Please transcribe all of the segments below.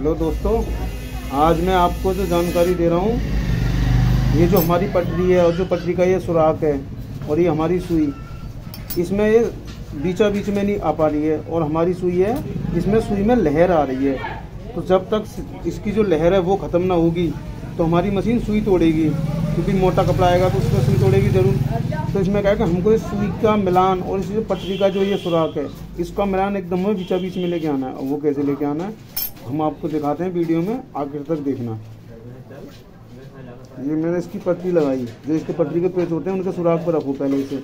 Hello दोस्तों, आज मैं आपको जो जानकारी दे रहा हूँ, ये जो हमारी पटरी है और जो पटरी का ये सुराख है और ये हमारी सुई, इसमें ये बीचा बीच में नहीं आ पा रही है और हमारी सुई है, इसमें सुई में लहर आ रही है। तो जब तक इसकी जो लहर है वो ख़त्म ना होगी तो हमारी मशीन सुई तोड़ेगी, क्योंकि मोटा कपड़ा आएगा तो उसमें सुई तोड़ेगी ज़रूर। तो इसमें क्या है कि हमको इस सुई का मिलान और इस पटरी का जो ये सुराख है, इसका मिलान एकदम बीचा बीच में लेके आना है। और वो कैसे लेके आना है? हम आपको दिखाते हैं वीडियो में, आखिर तक देखना। ये मैंने इसकी पटरी लगाई, जो इसके पटरी के पेच होते हैं, उनके सुराख पर रखो पहले इसे।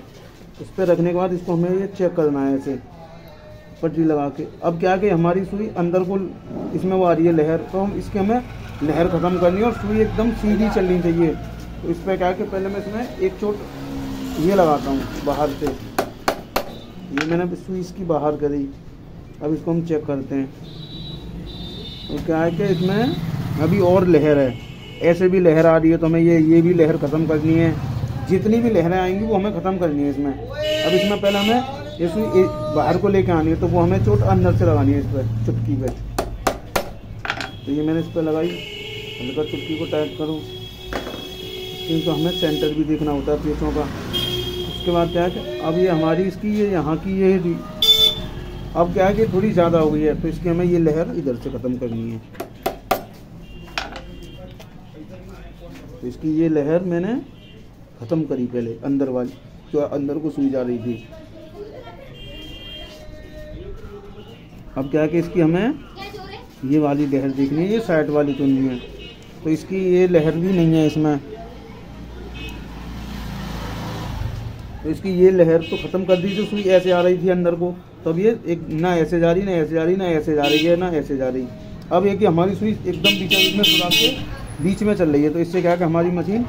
उस पर रखने के बाद इसको हमें ये चेक करना है ऐसे पटरी लगा के। अब क्या कि हमारी सुई अंदर को, इसमें वो आ रही है लहर तो हम इसके हमें लहर ख़त्म करनी है और सुई एकदम सीधी चलनी चाहिए। तो इस पर क्या कि पहले मैं इसमें एक चोट ये लगाता हूँ, बाहर से। ये मैंने सुई इसकी बाहर करी, अब इसको हम चेक करते हैं। तो क्या है कि इसमें अभी और लहर है। ऐसे भी लहर आ रही है तो हमें ये ये भी लहर ख़त्म करनी है। जितनी भी लहरें आएँगी, वो हमें ख़त्म करनी है इसमें। अब इसमें पहले हमें इसमें बाहर को लेके आनी है तो वो हमें चोट अंदर से लगानी है इस पर चुटकी पे। तो ये मैंने इस पर लगाई। हल्का चुटकी को टाइट करूँ। क्योंकि हमें सेंटर भी देखना होता है पेचों का। उसके बाद क्या है कि अब ये हमारी इसकी, ये यहाँ की, ये अब क्या है कि थोड़ी ज़्यादा हो गई है तो इसकी हमें ये लहर इधर से ख़त्म करनी है। तो इसकी ये लहर मैंने ख़त्म करी पहले, अंदर वाली, जो अंदर को सुई जा रही थी। अब क्या है कि इसकी हमें ये वाली लहर देखनी है, ये साइड वाली तो नहीं है। तो इसकी ये लहर भी नहीं है इसमें। तो इसकी ये लहर तो ख़त्म कर दी थी सुई ऐसे आ रही थी अंदर को। तब ये एक ना ऐसे जा रही, ना ऐसे जा रही, ना ऐसे जा रही है, ना ऐसे जा रही। अब ये कि हमारी सुई एकदम बीच बीच में सुराख के बीच में चल रही है तो इससे क्या है कि हमारी मशीन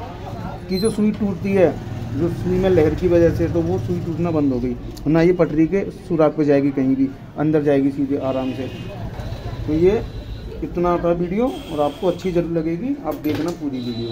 की जो सुई टूटती है, जो सुई में लहर की वजह से तो वो सुई टूटना बंद हो गई ना ये पटरी के सुराख पे जाएगी कहीं भी, अंदर जाएगी सीधे आराम से। तो ये इतना था वीडियो, और आपको अच्छी ज़रूर लगेगी, आप देखना पूरी वीडियो।